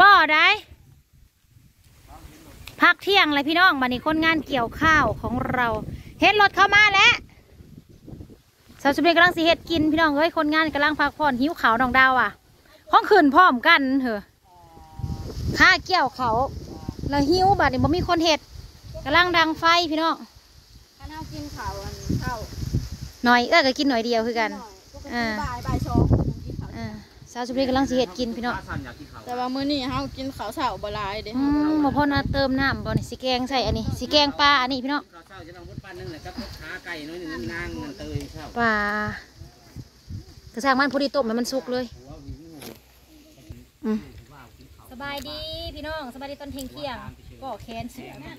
บ่ได้พักเที่ยงเลยพี่น้องบันนี้คนงานเกี่ยวข้าวของเรา เห็นรถเข้ามาแล้วสาวสุเรียกำลังสิเฮ็ดกินพี่น้องเฮ้ยคนงานกำลังพักผ่อนหิวเขาวน้องดาวอะห้องคืนพร้อมกันเหอะข้าเกี่ยวเขาวแล้วหิวบัดนี้บ่มีคนเฮ็ดกำลังดังไฟพี่น้องข้าวกินข้าวอันข้าวหน่อยเอ้อก็กินหน่อยเดียวคือกันหน่อยปกติอ่าบ่ายบ่ายสองกินข้าวอ่า สาวสุเรียกำลังสิเฮ็ดกินพี่น้องสั่นอยากกินข้าวแต่ว่ามื้อนี้เฮากินข้าวเช้าบ่หลายเด้อืมบ่พอนะเติมน้ำบ่นี่สิแกงใส่อันนี้สิแกงปลาอันนี้พี่น้องข้าวเช้าจะต้องมุดปั้นนึงแหละครับขาไก่น้อยหนึ่งนางมันเตยข้าวปลากระช่างมันพอดีต้มให้มันสุกเลยอืมสบายดีพี่น้องสบายดีตอนเที่ยงเที่ยงๆก็แคนเสือนะ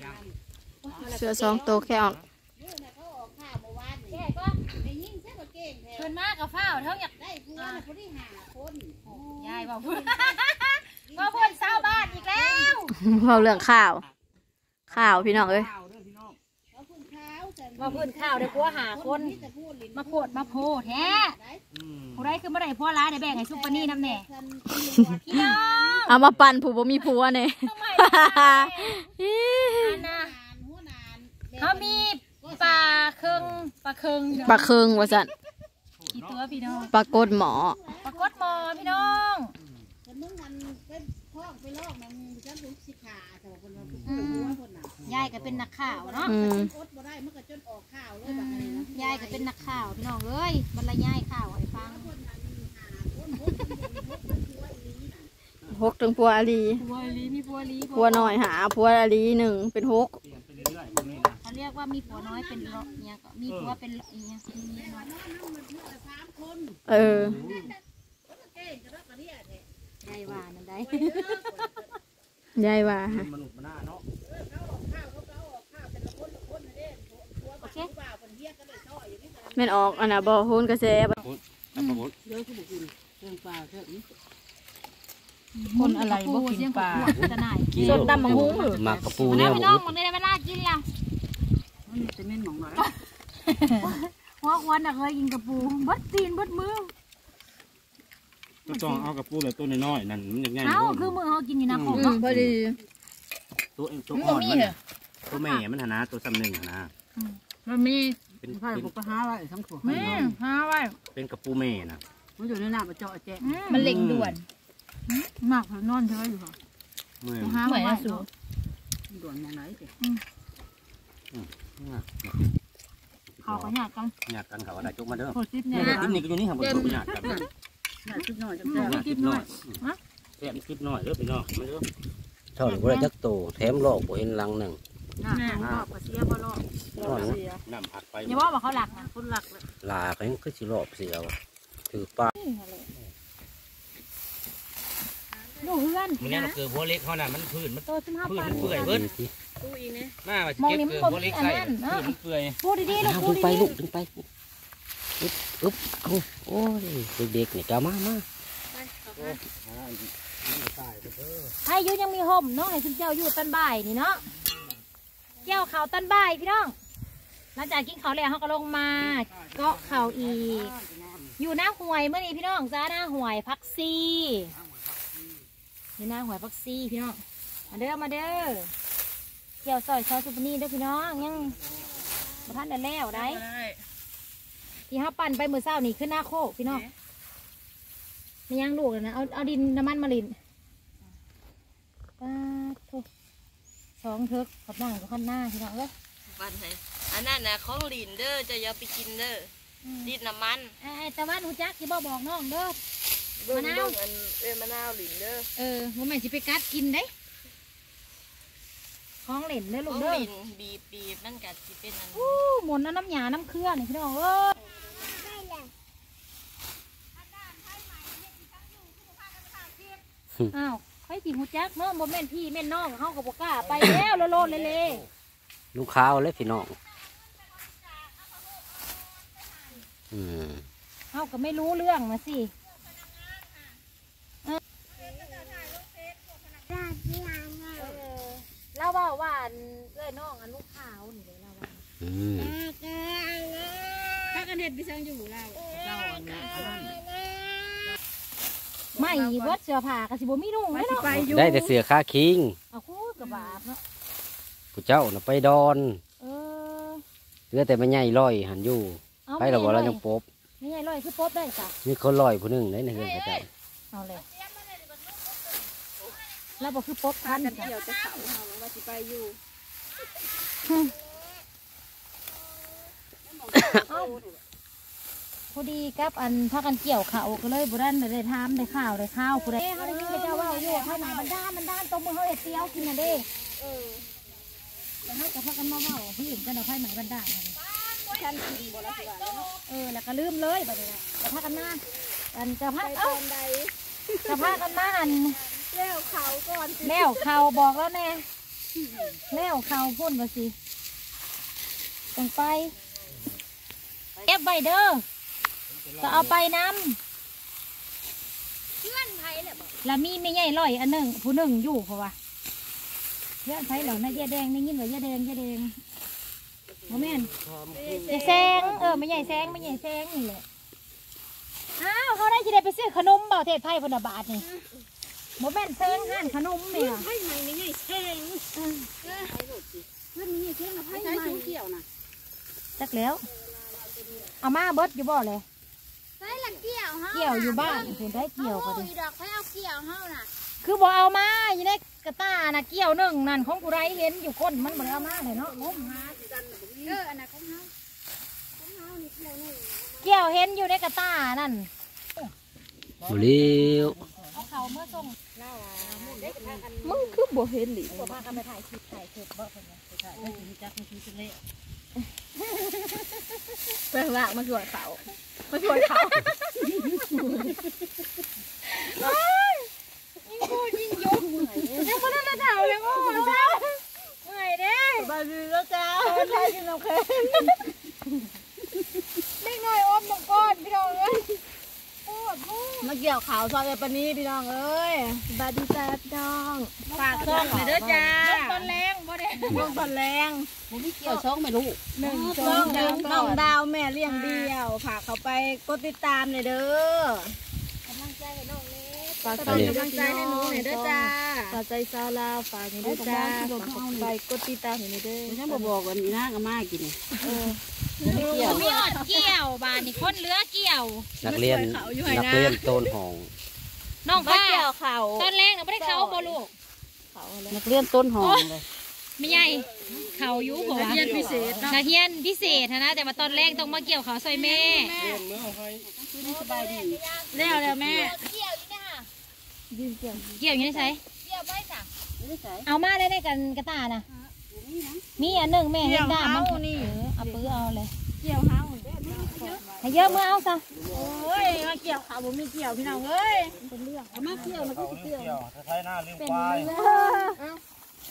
เสือสองตัวแค่ออก แก่ก็เพิ่นมากกับฝ้าวเท่าอยากได้ผัวคนที่หาคนยายบอกเพิ่นก็เพิ่นเศร้าบ้านอีกแล้วเราเรื่องข้าวข้าวพี่น้องเอ้ยข้าวเด้อพี่น้องว่าเพิ่นข้าวได้ผัวหาคนมาโพดมาโพแท้อืมผู้ใดคือบ่ได้ผัวร้ายได้แบ่งให้ซุปเปอร์นี่น้ำแหน่พี่น้องเอามาปั่นผู้บ่มีผัวเนี่ยทำไมล่ะอันน่ะเขามีปลาเคิงปลาเคิงปลาเคืองว่าซั่น กี่ตัวพี่น้องปลากดหมอปลากดหมอพี่น้องคนนึงมันเป็นพ่อกไปลอกมันจังลุกสิขาแต่ว่าคนเราคือหัวคนน่ะยายก็เป็นนักข่าวเนาะอืมอดบ่ได้มันก็จนออกข้าวเลยแบบนี้นะยายก็เป็นนักข่าวพี่น้องเอ้ยบรรยายข่าวให้ฟังหกถึงผัวอาลีผัวลีมีผัวลีผัวน้อยหาผัวอาลีหนึ่งเป็นหกเปลี่ยนไปเรื่อยๆพวกนี้นะ เขาเรียกว่ามีผัวน้อยเป็นเลาะเนี่ยก็มีผัวเป็นเลาะเนี่ยมีเมียน้อยสามคนเออเก่งจะรักกระเดียดเนี่ยยายว่านั่นได้ ยายว่ามนุษย์มาหน้าเนาะเขาออกข้าวเขาก็ออกข้าวแต่ละคนละคนน่ะเด้หัวบ่าวบ่าวเป็นเฮียก็เลยซ้อยอย่างนี้แต่ละแม่นออกอันน่ะบ่ฮู้นกระแสบ่อัปปะบุตรคนอะไรบ่กินปลาจะไหนสดตำบักหุ่งหมักกระปูมาเนี่แล้ยวพี่น้องมันได้เวลากินละ มันจะเม่นหมองหน่อยเพราะวันน่ะเคยกินกระปูบดตีนบดมือตัวต้องเอากระปูเลยตัวน้อยๆนั่นมันยังไงเอ้าคือมือเขากินอยู่นะของอืมเนาะพอดีตัวตัวอ่อนมันน่ะตัวแม่มันหนนะตัวซ้ำหนึ่งหนนะมันมีเป็นไผ่เป็นผมก็หาไว้ทั้งถั่วแม่หาไว้เป็นกระปูแม่น่ะมันอยู่ในน้ำมาเจาะแจ๊ะมันเล็งด่วนมากนอนเฉยอยู่ค่ะเมื่อยหาไว้นะสูด่วนมองไหนสิ เขาก็อยากกันอยากกันเขาก็ได้จกมาเด้อโคตรจิ๊บเนี่เนี่ยยกินนี่ก็อยู่นี่ครับบ่อยากกันน่าจิ๊บหน่อยจังอยากกินน้อยแถมกินน้อยเด้อพี่น้องมาเด้อเท่าไหร่ก็ได้จักโตแถมโลกบ่เห็นลังหนึ่งหน้าของรอบก็เสียบ่รอบนอนน้ำหักไปอย่าว่าว่าเขาหลักนะคนหลักเลยลาก็ยังคือสิรอบเสียวะถือปลา ดูเพื่อนมันเนี่ยมันเกิดหัวเล็กเขาน่ะมันพื้นมันโตขึ้นห้าพื้นปันมันเปื่อยเบิดที่ตู้อีนี่มาว่าจะเก็บเกิดหัวเล็กใส่พื้นมันเปื่อยพูดดีๆลูกพูดึดงไปดีลูกดึงไปอึ๊บอึ๊บเอาโอ้ยเด็กๆนี่ก็มามาๆให้อยุยังมีห่มเนาะให้คุณเจ้าอยู่ต้นบ่ายนี่เนาะเกี่ยวเขาต้นบ่ายพี่น้อง หลังจากกินเขาวแล้วเขาก็ลงมาเกาะเขาอีก อยู่หน้าห่วยเมื่อนี้พี่น้องจ้าหน้าห่วยพักซี อยู่หน้าห่วยพักซีพี่น้อง มาเด้อ มาเด้อเกี่ยวซอยซอยสุปนีเด้อพี่น้องยังมาท่านได้แล้วได้ ที่ห้าปั่นไปมือเศร้านี่ขึ้นหน้าโคกพี่น้องมียังลูกเลยนะ เอาเอาดินน้ำมันมาลินป้าดโถสองเทิกขับนั่งกับขันหน้าพี่น้องเอ้ยปันไหนอันนั้นน่ะของลินเด้อจะอย่าไปกินเด้อดิดน้ำมันไอ้ไอ้ตะวันหูจักที่บ่บอกน้องเด้อ เบิ่งมะนาว เบิ่งอันเอ้ยมะนาวลินเด้อเออว่าแม่นสิไปกัดกินได้ของเล่นเด้อขลูอกงเด้อลินบีบบีบมันกัดสิเป็นอันอู้หมุนเอาน้ำหยาน้ำเครื่องนี่พี่น้องเอ้ยอ้าวใครสิหูจักเนาะบ่แม่นพี่แม่นน้องเฮาก็บ่กล้าไปแล้วโลดๆเล่ๆลูกค้าวเลยพี่น้องอืมเขาก็ไม่รู้เรื่องนะสิเออเราบอกว่าอันเอ้ยน้องอันลูกขาวนี่เลยเราว่า อืมถ้ากันเห็ดไปช่างอยู่แล้วเจ้าอันนี้อันนั้นไม่ม่เบิดเสื้อผ้าก็สิบ่มีนุ่งเลยเนาะได้แต่เสือค่าคิงเอาคู่กับบาปเนาะผู้เจ้าน่ะไปดอนเออเหลือแต่ไม่ใหญ่ลอยหันอยู่เอาไปเราบอกเรายังปบไม่ใหญ่ลอยคือป๊บได้จ้ะมีคนลอยผู้หนึงได้ในเฮือนกระเจ้าเอาเลยแล้วบอกคือป๊บพันจ้ะเดี๋ยวจะเขาเอาว่าสิไปอยู่เอ้า พอดีกับอันพากันเกี่ยวเขาวก็เลยบุรันได้ทามได้ข้าวได้ข้าวผู้ใดเอ้เขาได้ยินเขาเจ้าว่าอยู่ข้างไหนมันด้านมันด้านตรงมือเขาเห็ดเตี้ยวกินน่ะเด้เออแต่เขาจะพากันมาเว่าพี่อื่นกันเอาไผ่ไหนมันด้านน่ะเด้ฉันกินบ่ละสิว่าเนาะเออแล้วก็ลืมเลยบัดนี้น่ะจะพากันมาอันจะพาไปตเอ้าอนใดจะพากันมาอันแล้วเขาก่อนสิแล้วเขาบอกแล้วแน่แล้วเขาพ่นมาสิต้องไป เอฟไวเดอร์ก็เอาไปน้ำเพื่อนไผแหละบ่แล้วมีไม่ใหญ่ลอยอันหนึ่งผู้หนึ่งอยู่เพราะว่าเพื่อนไผเหล่านะยาแดงได้ยินว่ายาแดงยาแดงโมแม่นยายแซงเออไม่ใหญ่แซงไม่ใหญ่แซงนี่แหละอ้าวเขาได้ที่ได้ไปซื้อขนมเบาเทศไทยพนบาทนี่โมแม่นแซงห้านขนมเนี่ยไผใหม่นี่ไงแซงเออเพื่อนนี่แซงน่ะไผใหม่เกี่ยวน่ะจักแล้ว เอามาเบิดอยู่บ่เลยใส่ละเกี่ยวเฮาเกี่ยวอยู่บ้านเห็นได้เกี่ยวก็ดิดอกไผเอาเกี่ยวเฮาน่ะ คือบ่เอามาอยู่ในกระตาน่ะเกี่ยวหนึ่งนั่นของกูไรเห็นอยู่ก้นมันบ่ได้เอามาเลยเนาะงมหาเอออันนั้นของเฮาของเฮานี่เกี่ยวนี่เกี่ยวเห็นอยู่ในกระตานั่นบุเรียวเอาเขาเมื่อส่งมึงคือบ่เห็นหลิตัวพากันไปถ่ายคลิปถ่ายคลิปบ่เพิ่นว่าไปถ่ายได้สิจักมันคือสิเละ เพิ่นละมาช่วยเขามาช่วยเขายิ่งพูดยิ่งยกยังบ่ได้มาเฒ่าเลยโง่แล้วเมื่อยเด้บาดีแล้วจ้าไทยกินน้ำแข็งเล็กน้อยอมน้ำก้อนพี่น้องเอ้ยโอ้โหมาเกี่ยวขาวซอยปานี้พี่น้องเอ้ยบาดีจ้าพี่น้อง ฝากช่องหน่อยเด้อจ้าลงตอนแรงบ่ได้ช่องตอนแรงเกี่ยวช่องไม่รู้หนึ่งสช่อองงสามน้องดาวแม่เลี้ยงเดียวฝากเขาไปกดติดตามหน่อยเด้อกำลังใจให้น้องเล็กฝากเป็นกำลังใจให้หนูหน่อยเด้อจ้าฝากใจซาลาฝากหน่อยเด้อจ้าฝากเขาไปกดติดตามหน่อยเด้อฉันบอกบอกกันนี่นะก็มากินเกี่ยวมีอดเกี่ยวบานนี่คนเหลือเกี่ยว นักเรียนนักเรียนโตนหอง น้องมาผ้าเกี่ยวเขาตอนแรกน่ะไม่ได้เข้าบ่ลูกนักเรียนต้นหองเลยไม่ใหญ่เขาอยู่บ่วะเรียนพิเศษเนาะนักเรียนพิเศษนะแต่ว่าตอนแรกต้องมาเกี่ยวเขาซอยแม่สบายดีแล้วแล้วแม่เกี่ยวอยู่ในไสเกี่ยวไม่จ้ะเอามาได้ได้กันกระตาน่ะมีอันหนึ่งแม่เห็นด้ามมันเออเอาปื้อเอาเลยเกี่ยวเฮา ให้เยอะเมื่อเอาซะโอ้ยมาเกี่ยวเขาบ่มีเกี่ยวพี่น้องเอ้ยเป็นเรื่องเอามาเกี่ยวแล้วก็สิเกี่ยวใช้หน้าลืมควาย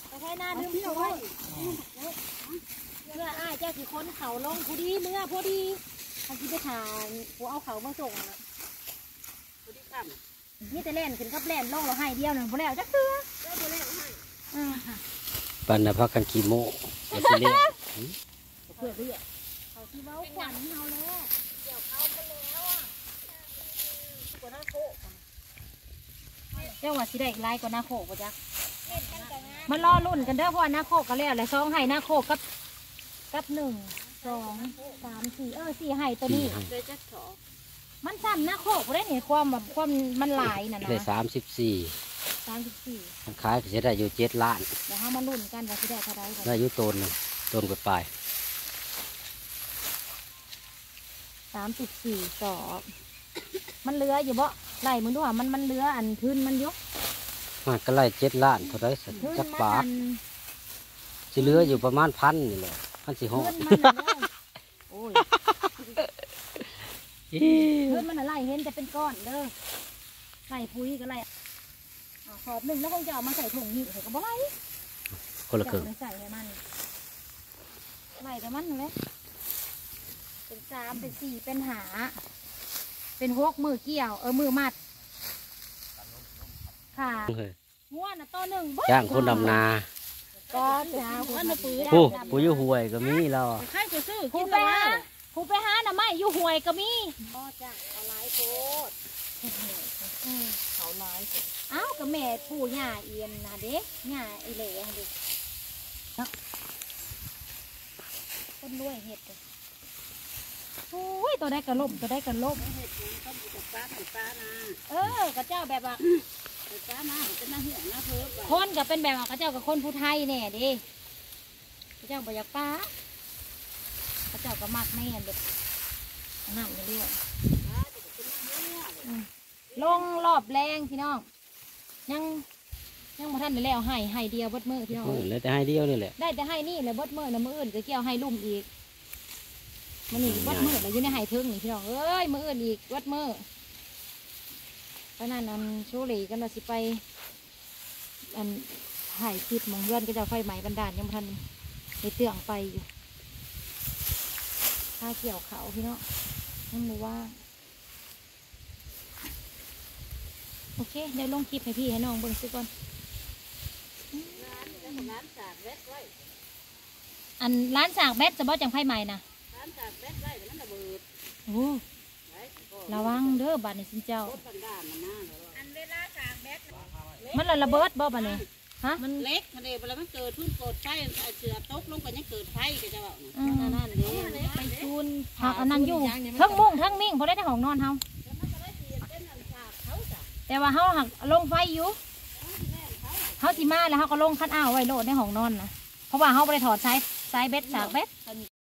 ไปใช้หน้าลืมเกี่ยวไว้เมื่ออ้ายเจ้าสิคนเขาลงพอดีเมื่อพอดีเขาคิดจะทานกูเอาเขามาส่งน่ะนี่แต่เล่นขึ้นกับเล่นลงเราให้เดียวหนึ่งพอแล้วจักเสืออ่าปันนะพักกันขี้โม่อย่าไปเรียกเพื่อเรียกเขา ที่เว้าขวัญเอาแล้วเกี่ยวเขาไปแล้วอะกว่าหน้าโคกเจ้าว่าสิได้อีกไล่กว่าหน้าโคกป่ะจ๊ะมันรอรุ่นกันเด้อเพราะว่าหน้าโคกก็แล้วแหละสองไห้หน้าโคกกับกับหนึ่งสองสามสี่เออสี่ไห้ตัวนี้เลยจะขอมันสั้นหน้าโคกบ่ได้เนี่ยความแบบความมันหลายน่ะนะได้สามสิบสี่สามสิบสี่ขายก็จะได้อยู่เจ็ดล้านเดี๋ยวเรามาลุ้นกันว่าสิได้เท่าไรได้อยู่โตนหนึ่งโตนกดปลาย สามสิบสี่สอบมันเหลืออยู่บ่ไล่มึงดูว่ามันมันเหลืออันพื้นมันอยุมันก็ไล่เจ็ดล้านเท่าไรสักพื้นจักมันบาทอันสิเหลืออยู่ประมาณพันนี่แหละพันสี่หกพื้นมันน่ะเด้อโอ้ยพื้นมันอะไรเห็นจะเป็นก้อนเด้อไล่ปุ๋ยก็ไล่อ่าขอบหนึ่งแล้วคงจะเอามาใส่ถุงนี่ใส่กระบอกไล่คนละครึ่งจะเอาไปใส่ให้มันไล่กับมันนั่นแหละ เป็นสามเป็นสี่เป็นหา เป็นหกมือเกี่ยว เออมือมัด ค่ะเฮ้ยง่วนน่ะตัวหนึ่งเบิดจ้างคนดำนาก็จะเอาคนมาปื้อผู้ผู้อยู่ห่วยก็มีเราอะใครจะซื้อผู้กินไปแล้วหาผู้ไปหาหน่ะไม่อยู่ห่วยก็มีพ่อจ้ะเอาหลายโคตรเขาลายสิเอ้ากับแม่ปู่ย่าเอียนนะเด็กย่าไอเหล่เด็กต้นรวยเห็ดเลย โอ้ยตัวได้กระล่มตัวได้กระล่มเออกระเจ้าแบบว่าคนก็เป็นแบบว่ากระเจ้ากับคนผู้ไทยแน่เดิกระเจ้าบอยากป้ากระเจ้าก็มักแม่นแบบนั่นเรื่อยๆอืมลงรอบแรงพี่น้องยังยังบ่ทันได้แล้วให้ให้เดียวเบดมือพี่น้องเออแล้วแต่ให้เดียวนี่แหละได้แต่ให้นี่เลยเบดมือนะมืออื่นก็เกี่ยวให้ลุ่มอีก มันนี่เบดมือเลยอยู่ในให้ถึงนี่พี่น้องเอ้ยมืออื่นอีกเบดมือเพราะนั้นอันโชว์เหลกันว่าสิไป อันถ่ายคลิปหมองเพื่อนก็จะไฟไหม้บันดาลยังบ่ทันได้เตื่องไปอยู่ถ้าเกี่ยวเขาพี่น้องยังไม่ว่าโอเคเดี๋ยวลงคลิปให้พี่ให้น้องเบิ่งซิก่อนอันร้านสากแบตจะบ่จังไฟใหม่นะ โอ้ระวังเด้อบัดนี้สินเจ้ามันละระเบิดบ่บัดนี้ฮะ มันเล็กมันเด็กเวลามันเกิดทุ่นโกดไฟไอ้เสือตกลงไปยังเกิดไฟก็จะบอกอืม นั่นเด้ไปจูนเฮาอันนั้นอยู่ทั้งมุ้งทั้งมิ่งพอได้ในห้องนอนเฮาแต่ว่าเฮาหักลงไฟอยู่เฮาสิมาแล้วเฮาก็ลงคันอ้าวไว้โลดในห้องนอนนะเพราะว่าเฮาบ่ได้ถอดสายสายเบ็ดสากเบ็ดเขามี